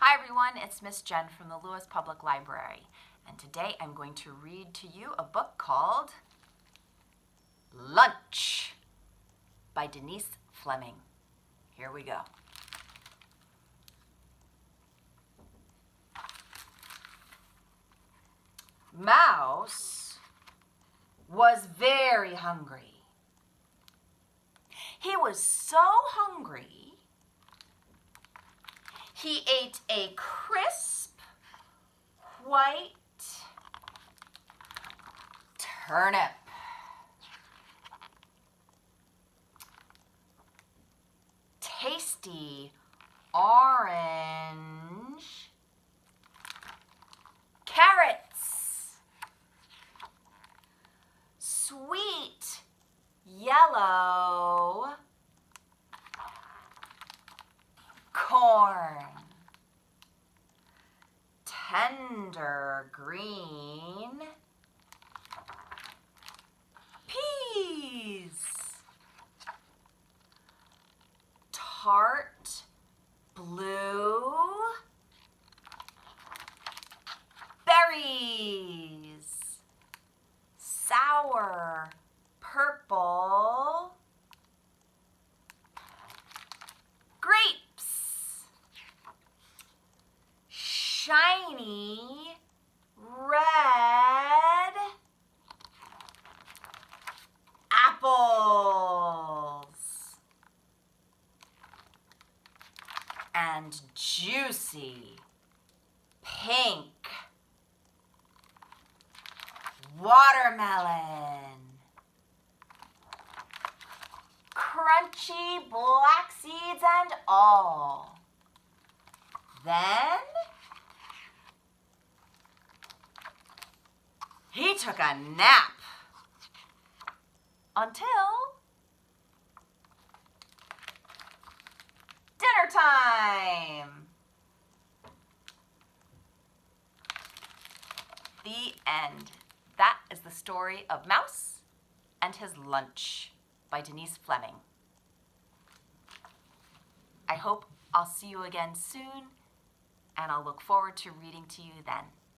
Hi everyone, it's Miss Jen from the Lewes Public Library, and today I'm going to read to you a book called Lunch by Denise Fleming. Here we go. Mouse was very hungry. He was so hungry, he ate a crisp white turnip. Tasty orange carrots. Sweet yellow corn. Tender green peas. Tart blue berries. Sour purple Shiny red apples. And juicy pink watermelon. Crunchy black seeds and all. Then he took a nap until dinner time. The end. That is the story of Mouse and his lunch by Denise Fleming. I hope I'll see you again soon, and I'll look forward to reading to you then.